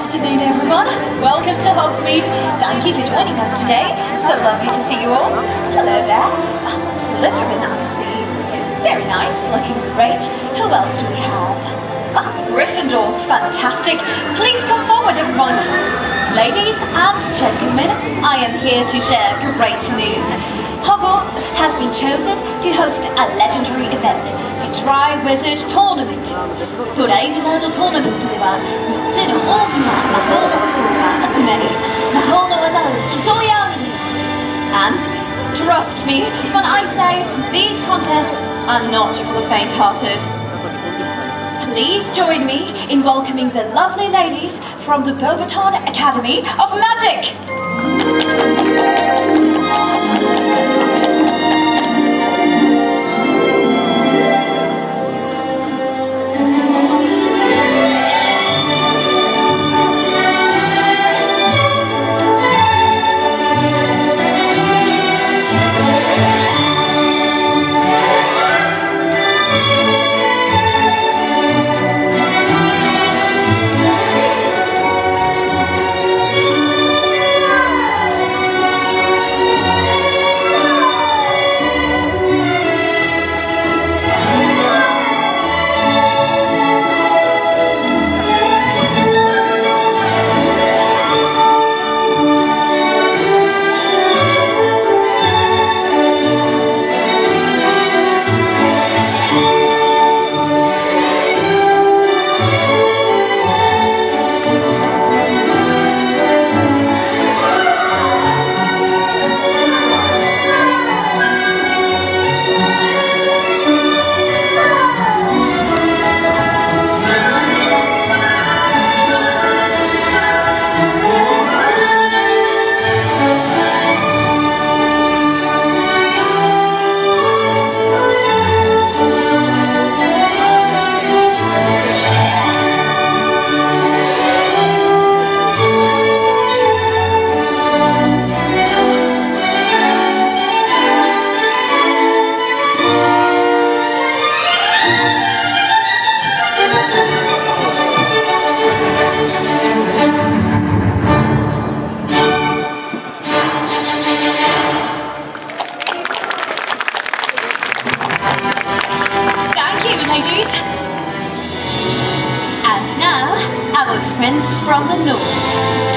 afternoon, everyone. Welcome to Hogsmeade. Thank you for joining us today. So lovely to see you all. Hello there. Uh, Slytherin, I see. Very nice, looking great. Who else do we have? Ah, Gryffindor, fantastic. Please come forward, everyone. Ladies and gentlemen, I am here to share great news. Hogwarts has been chosen to host a legendary event, the Triwizard Tournament. トライウィザードトーナメントでは3つの大きな魔法の魔法が集まり、魔法の技を競い合うんです。And trust me when I say these contests are not for the faint-hearted. Please join me in welcoming the lovely ladies from the Beauxbatons Academy of Magic! Friends from the north.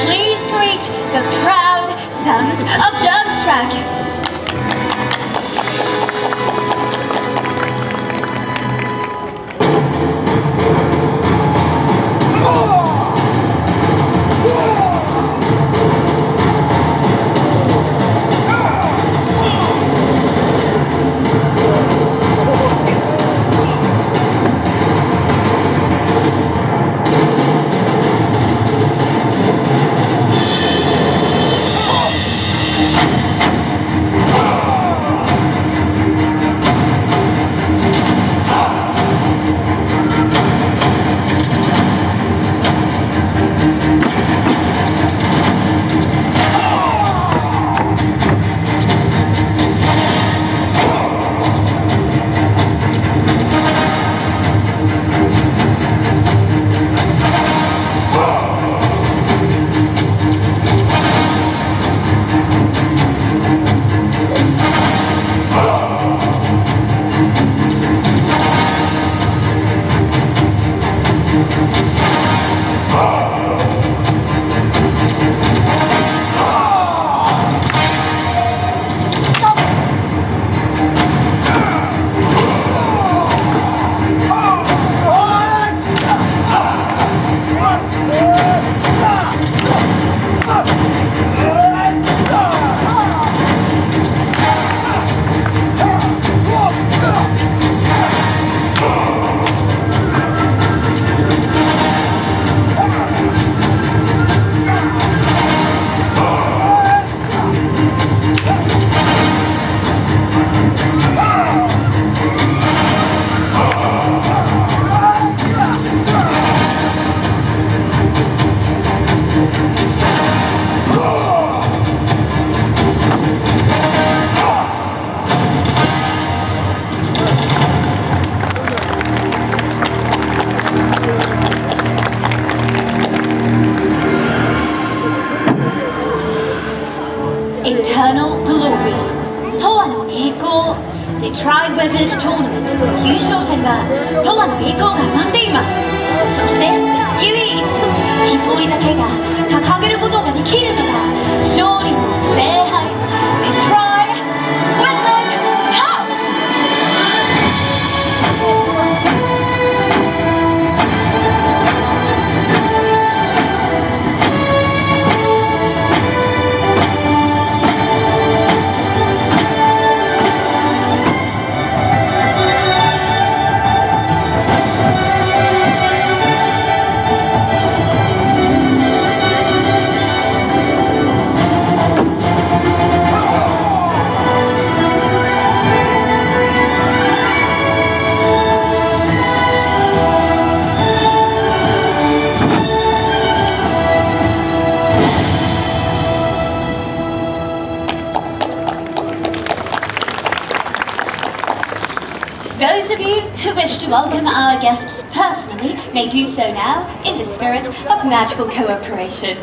Please greet the proud sons of Durmstrang. The Tribe Wizard Tournament 優勝者には永遠の栄光が待っています。そして唯一一人だけが掲げることができるのが Those of you who wish to welcome our guests personally may do so now in the spirit of magical cooperation.